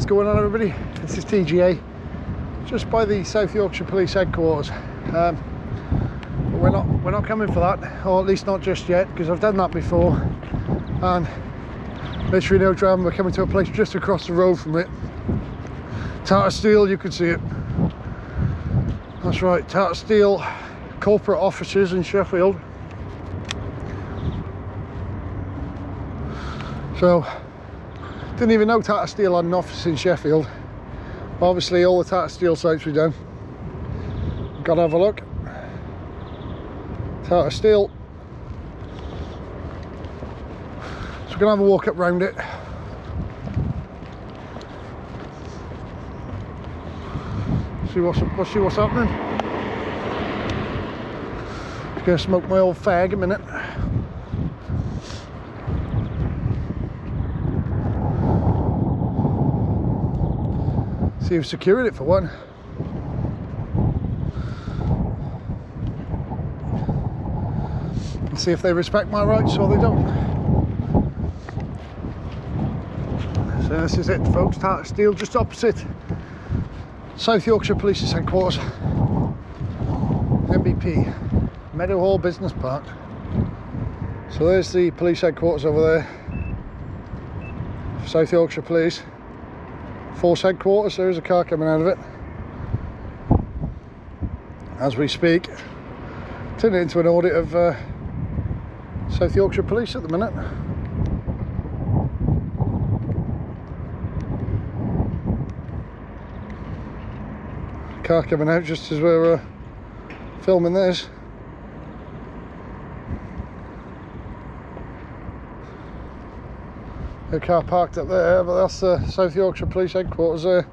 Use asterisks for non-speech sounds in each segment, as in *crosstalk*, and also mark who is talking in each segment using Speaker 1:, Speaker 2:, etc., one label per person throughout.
Speaker 1: What's going on everybody? This is TGA, just by the South Yorkshire Police Headquarters. Um, but we're not we're not coming for that, or at least not just yet, because I've done that before. And literally no drama, we're coming to a place just across the road from it. Tata Steel, you can see it. That's right, Tata Steel corporate offices in Sheffield. So didn't even know Tata Steel had an office in Sheffield. Obviously all the Tata Steel sites we done. Gotta have a look. Tata Steel. So we're gonna have a walk up round it. See what's let's see what's happening. Just gonna smoke my old fag a minute. See who's securing it for one. See if they respect my rights or they don't. So this is it folks, Tata Steel just opposite South Yorkshire Police's headquarters. MBP, Meadowhall Business Park. So there's the police headquarters over there. South Yorkshire Police force headquarters there is a car coming out of it. As we speak turn it into an audit of uh, South Yorkshire Police at the minute. Car coming out just as we're uh, filming this a car parked up there, but that's the South Yorkshire Police Headquarters there.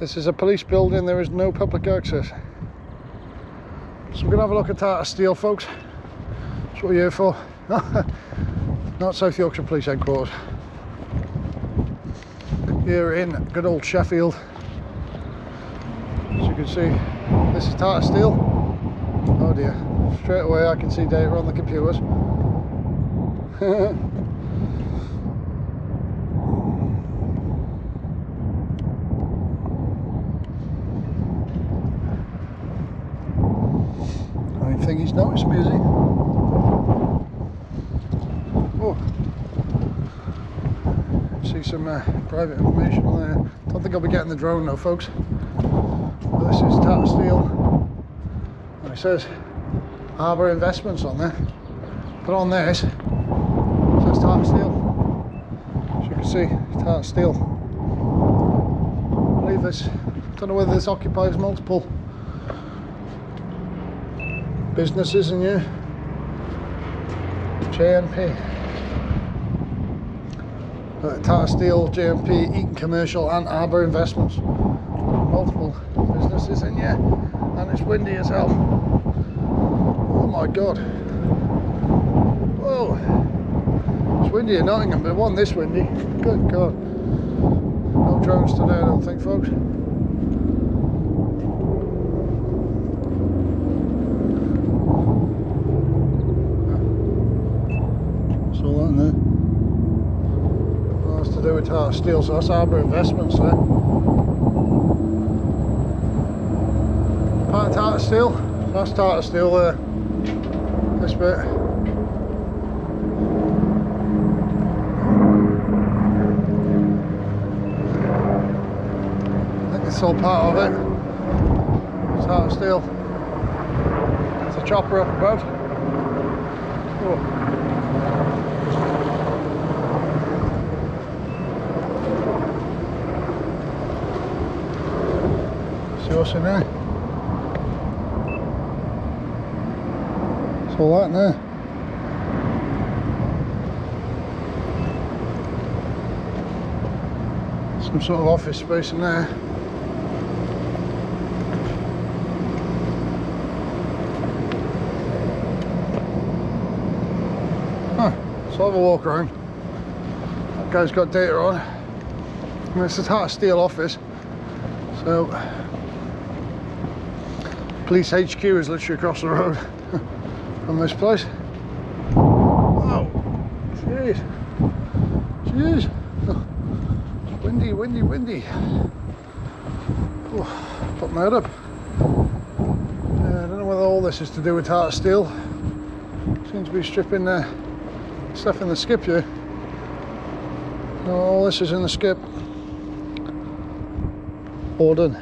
Speaker 1: This is a police building, there is no public access. So we're to have a look at Tata Steel, folks. That's what we're here for. *laughs* Not South Yorkshire Police Headquarters. Here in good old Sheffield. As you can see, this is Tata Steel. Oh dear, straight away I can see data on the computers. I think he's noticed me, is he? Oh. See some uh, private information on there. Don't think I'll be getting the drone though, folks. But this is Tata Steel. And it says Harbour Investments on there. Put on this. It's Tata Steel. As you can see, Tata Steel. I believe this. Don't know whether this occupies multiple businesses in here. JNP. Uh, Tata Steel, JNP, Eaton Commercial and Harbour Investments. Multiple businesses in here. And it's windy as hell. Oh my god. Whoa. It's windy in Nottingham, but one this windy. Good god. No drones today, I don't think, folks. All that in there. Well, that's to do with Tata Steel, so that's Harbour Investments there. Part of Tata Steel. That's Tata Steel there. This bit. All part of it. Tata Steel. There's a chopper up above. See what's in there? It's all that in there. Some sort of office space in there. So I'll have a walk around. That guy's got data on. And it's a Tata Steel office. So, police HQ is literally across the road *laughs* from this place. Oh, jeez. Jeez. *laughs* windy, windy. windy. Oh, put my head up. I don't know whether all this is to do with Tata Steel. Seems to be stripping uh, stuff in the skip here. All this is in the skip. All done.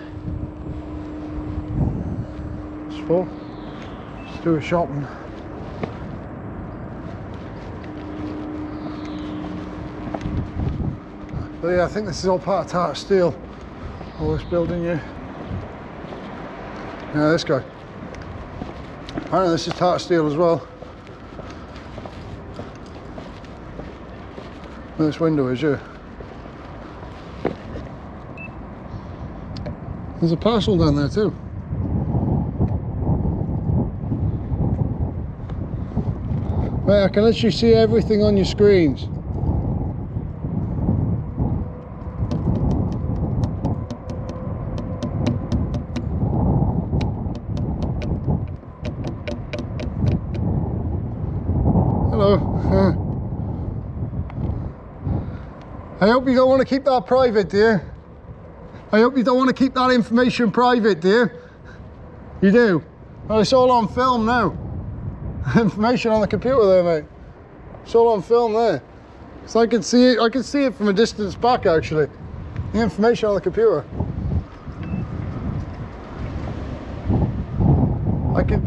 Speaker 1: It's full. Let's do a shopping. But yeah, I think this is all part of Tata Steel. All this building here. Yeah, this guy. Apparently this is Tata Steel as well. This window is, yeah. There's a parcel down there too. Mate, I can literally see everything on your screens. Hello. *laughs* I hope you don't want to keep that private, dear. I hope you don't want to keep that information private, dear. You do? Well, it's all on film now. *laughs* information on the computer there, mate. It's all on film there. So I can see it, I can see it from a distance back, actually. The information on the computer. I can...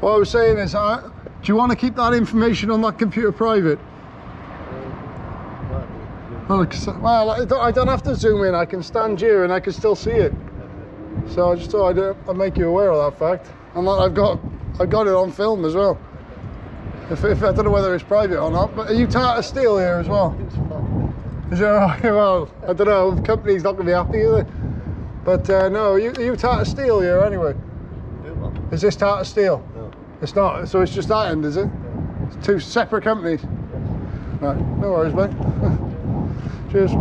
Speaker 1: What I was saying is, uh, do you want to keep that information on that computer private? Well, well I, don't, I don't have to zoom in. I can stand here and I can still see it. So I just thought I'd, uh, I'd make you aware of that fact. And that I've got I've got it on film as well. If, if, I don't know whether it's private or not, but are you Tata Steel here as well? Is it alright? *laughs* Well, I don't know. The company's not going to be happy either. But uh, no, are you, are you Tata Steel here anyway? Is this Tata Steel? No. It's not, so it's just that end, is it? It's two separate companies. Right, no worries, mate. *laughs* Cheers. Oh,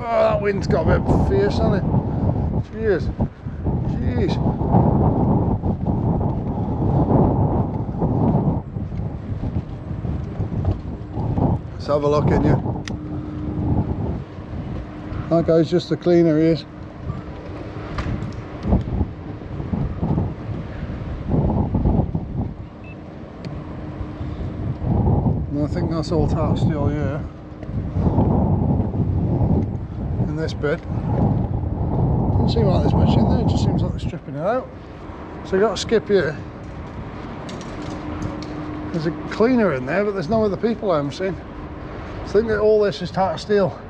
Speaker 1: that wind's got a bit fierce on it. Cheers. Jeez. Let's have a look in you. That guy's just a cleaner, is. And I think that's all Tata Steel here. In this bit. Doesn't seem like there's much in there, it just seems like they're stripping it out. So you got a skip here. There's a cleaner in there, but there's no other people I'm seeing. I think that all this is Tata Steel.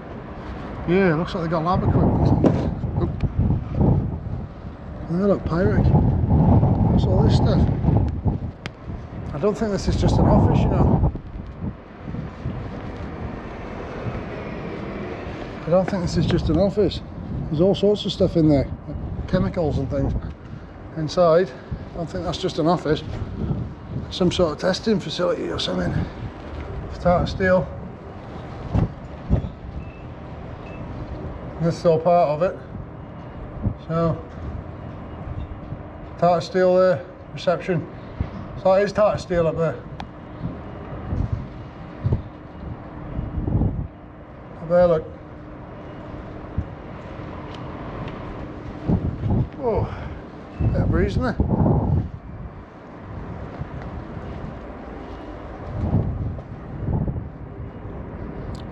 Speaker 1: Yeah, looks like they got lab equipment. Oh. Yeah, look, Pyrex. What's all this stuff? I don't think this is just an office, you know. I don't think this is just an office. There's all sorts of stuff in there, like chemicals and things. Inside, I don't think that's just an office. Some sort of testing facility or something. Tata Steel. This is all part of it. So, Tata Steel there, reception. So it is Tata Steel up there. Up there, look. Oh, of breeze in.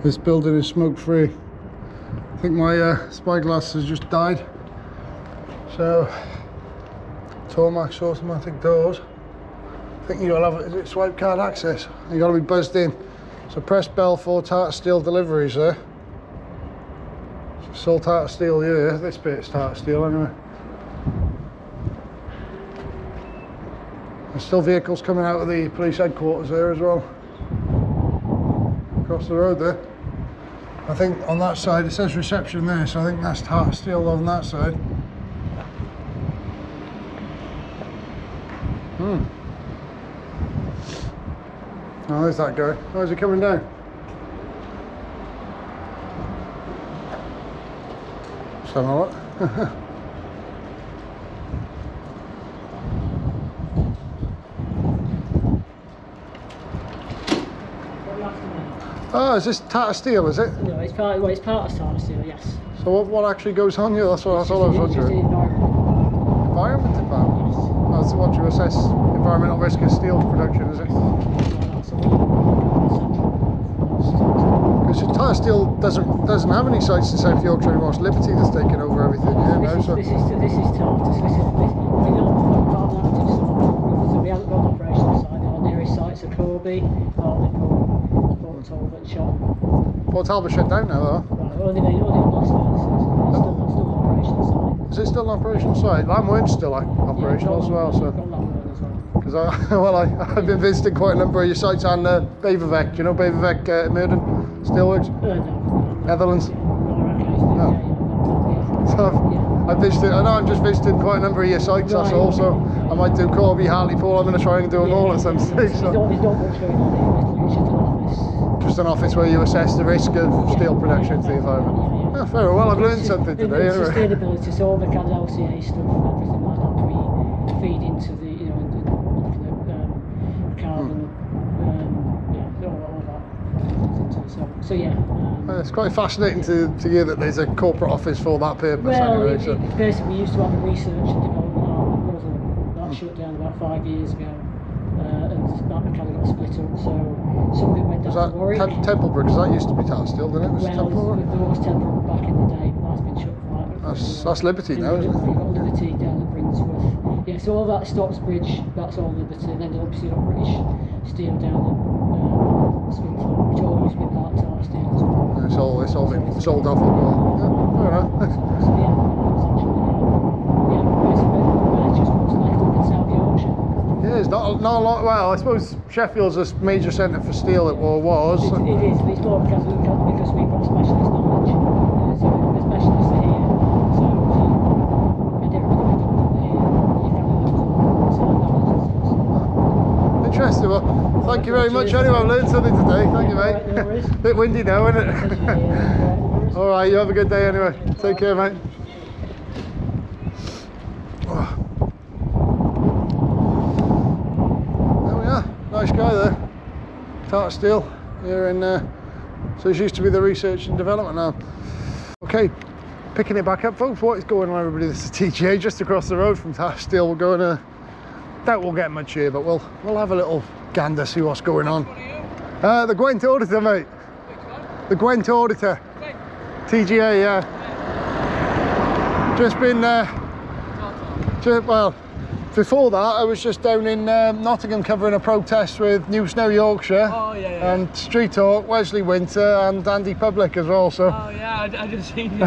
Speaker 1: This building is smoke free. I think my uh, spyglass has just died. So, Tormax automatic doors. I think you'll have, is it swipe card access? You gotta be buzzed in. So press bell for Tata Steel deliveries there. So Tata Steel here, this bit's Tata Steel anyway. There's still vehicles coming out of the police headquarters there as well. Across the road there. I think on that side it says reception there, so I think that's Tata Steel on that side. Hmm. Oh, there's that guy. Oh, is he coming down? Let's have a look. Oh, is this Tata Steel, is it?
Speaker 2: No, it's part. Well, it's part of Tata Steel. Yes.
Speaker 1: So what, what actually goes on here? That's what, that's all I was
Speaker 2: It's just the
Speaker 1: wondering.
Speaker 2: environment.
Speaker 1: Environment department.
Speaker 2: Yes.
Speaker 1: That's what you assess environmental risk of steel production, is it? Because Tata Steel doesn't doesn't have any sites in South Yorkshire anymore. It's Liberty that's taken over everything here now.
Speaker 2: This is,
Speaker 1: So
Speaker 2: this is this is Tartus. This is this. We don't we've got an active site. So we haven't got an operational site. Our nearest sites are Corby, Hartlepool, Talbot, and Shotton.
Speaker 1: Port Talbot shut down now, though.
Speaker 2: Right, only they only on blast furnaces. It's still, it's still an operational site.
Speaker 1: Is it still an operational site? Llanwern's still like, operational
Speaker 2: Yeah,
Speaker 1: as well. So.
Speaker 2: We've got Llanwern as well.
Speaker 1: Because I, *laughs* well, I, I've been visiting quite a number of your sites on uh, Beverwijk. Do you know Beverwijk, uh, Murden, Steelworks,
Speaker 2: Uh, no.
Speaker 1: Netherlands?
Speaker 2: Yeah, no, okay, so,
Speaker 1: Oh.
Speaker 2: yeah, yeah, *laughs*
Speaker 1: So I've,
Speaker 2: yeah.
Speaker 1: I've visited, I know I'm just visiting quite a number of your sites, that's
Speaker 2: Right,
Speaker 1: all. So. I might do Corby, Hartley Hartlepool. I'm going to try and do them
Speaker 2: Yeah,
Speaker 1: all at some stage.
Speaker 2: There's
Speaker 1: So.
Speaker 2: not, there's not much going on here. Just an office.
Speaker 1: Just an office where you assess the risk of steel production to the environment.
Speaker 2: Yeah,
Speaker 1: very well. I've learned something today.
Speaker 2: Sustainability, so all the kind of LCA stuff, everything like that, we feed into the, you know, the, um, carbon, um, yeah, all, all that. So, so yeah. Um,
Speaker 1: Uh, It's quite fascinating to, to hear that there's a corporate office for that purpose.
Speaker 2: well,
Speaker 1: anyway,
Speaker 2: it,
Speaker 1: so.
Speaker 2: it, basically, we used to have a research and development arm. That shut down about five years ago, that kind of got split up. So some of it went down
Speaker 1: that
Speaker 2: to Warwick.
Speaker 1: Tem- Templeborough? Because that used to be Tata Steel, didn't it? Was
Speaker 2: Well,
Speaker 1: Templeborough?
Speaker 2: there was Temple back in the day, but that's been shut for.
Speaker 1: That's, that's Liberty now, isn't it?
Speaker 2: got Liberty down at Brinsworth. Yeah, so all that Stocksbridge, that's all Liberty. And then obviously got British Steel down at uh, Smithfield, which all used to be part of Tata Steel as well.
Speaker 1: It's all, it's all been sold off. Yeah, fair enough. *laughs*
Speaker 2: So yeah, it's actually, uh, yeah, basically, it's just what's left up in South Yorkshire.
Speaker 1: Yeah, it's not, not a lot. Well, I suppose Sheffield's a major centre for steel, it wa- was.
Speaker 2: It, it is, but it's more because, we- because we've got specialist knowledge. Uh, so the specialists are here. So and everybody we don't put here, you kind of have to sort knowledge.
Speaker 1: Interesting. Well, thank you very much. Anyway, I've learned something today. Thank you,
Speaker 2: no
Speaker 1: mate. *laughs* Bit windy now, isn't it?
Speaker 2: you here, right, no worries. *laughs*
Speaker 1: All right, you have a good day anyway. Take care, mate. Oh. There we are. Nice guy there. Tata Steel here in. Uh, so this used to be the research and development now. Okay, picking it back up, folks. What is going on, everybody? This is TGA just across the road from Tata Steel. We're going to. Doubt we'll get much here, but we'll we'll have a little gander, see what's going on. Uh, the Gwent Auditor, mate. The Gwent Auditor. TGA, yeah. Just been, uh, ju- well, before that I was just down in um, Nottingham covering a protest with New Snow Yorkshire
Speaker 3: Oh yeah, yeah.
Speaker 1: and Street Talk, Wesley Winter and Andy Public as well. So,
Speaker 3: oh yeah, I, I just seen you.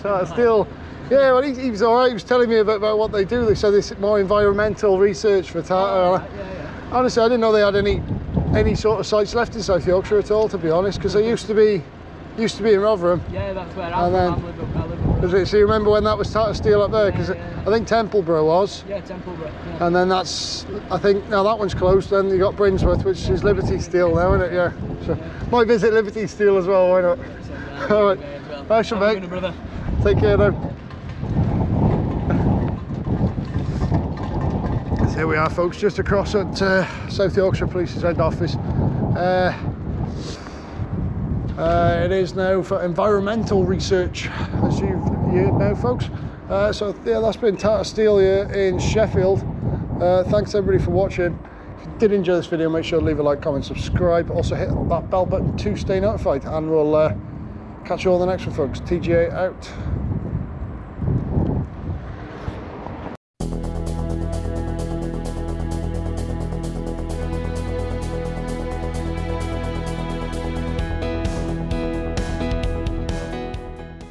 Speaker 1: So
Speaker 3: him.
Speaker 1: still, yeah, well, he, he was all right. He was telling me about, about what they do. They said it's more environmental research for Tata.
Speaker 3: Oh, yeah, yeah.
Speaker 1: Honestly, I didn't know they had any any sort of sites left in South Yorkshire at all, to be honest, because they used to be used to be in Rotherham.
Speaker 3: Yeah, that's where I'm
Speaker 1: then-
Speaker 3: from. I live up, I live up.
Speaker 1: Was it, so you remember when that was Tata Steel up there? Because. I think Templeborough was,
Speaker 3: Yeah, Templeborough. Yeah.
Speaker 1: and then that's I think now that one's closed. Then you got Brinsworth, which is Liberty Steel now, isn't it? Yeah. So might visit Liberty Steel as well. Why not? All right.
Speaker 3: well.
Speaker 1: Nice one, mate.
Speaker 3: brother.
Speaker 1: Take care now. *laughs* So here we are, folks, just across at uh, South Yorkshire Police's head office. Uh, uh, it is now for environmental research, as you've heard now, folks. Uh, so yeah, that's been Tata Steel here in Sheffield. Uh, thanks everybody for watching. If you did enjoy this video, make sure to leave a like, comment, subscribe. Also hit that bell button to stay notified, and we'll uh, catch you all in the next one, folks. TGA out.